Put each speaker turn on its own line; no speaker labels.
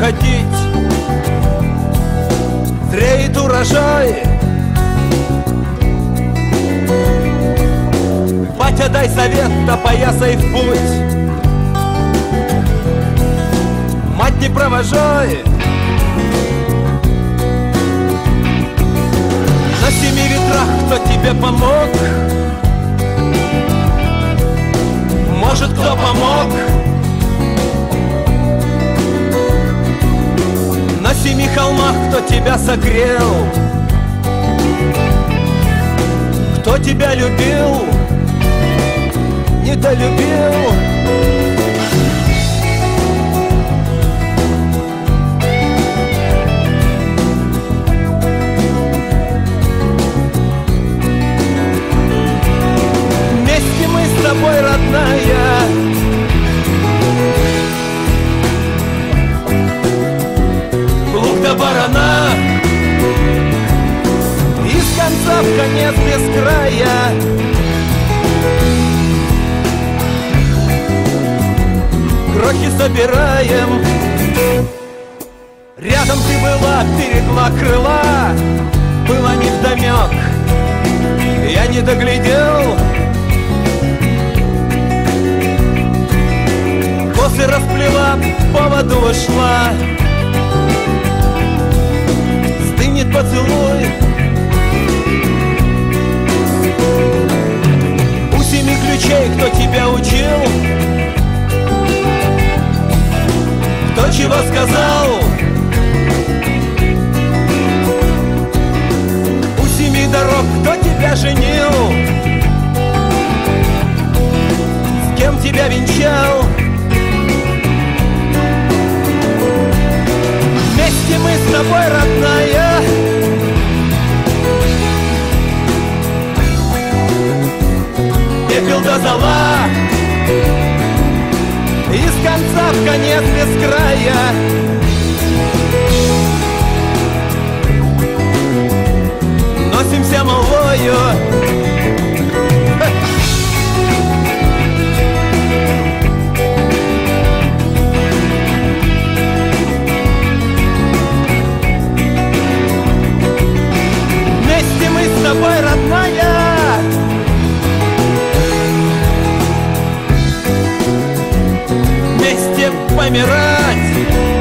уходить. Зреет урожай. Батя, дай совет, опоясай в путь. Мать, не провожай. На семи ветрах кто тебе помог? Может, кто помог холмах кто тебя согрел? Кто тебя любил? Недолюбил до барана Из конца в конец без края Крохи собираем. Рядом ты была, берегла крыла. Было невдомек Я не доглядел. Косы расплела, по воду ушла тебя учил? Кто чего сказал? У семи дорог кто тебя женил? С кем тебя венчал? Вместе мы с тобой, родная без конца, в конец без края носимся молвою. замирать.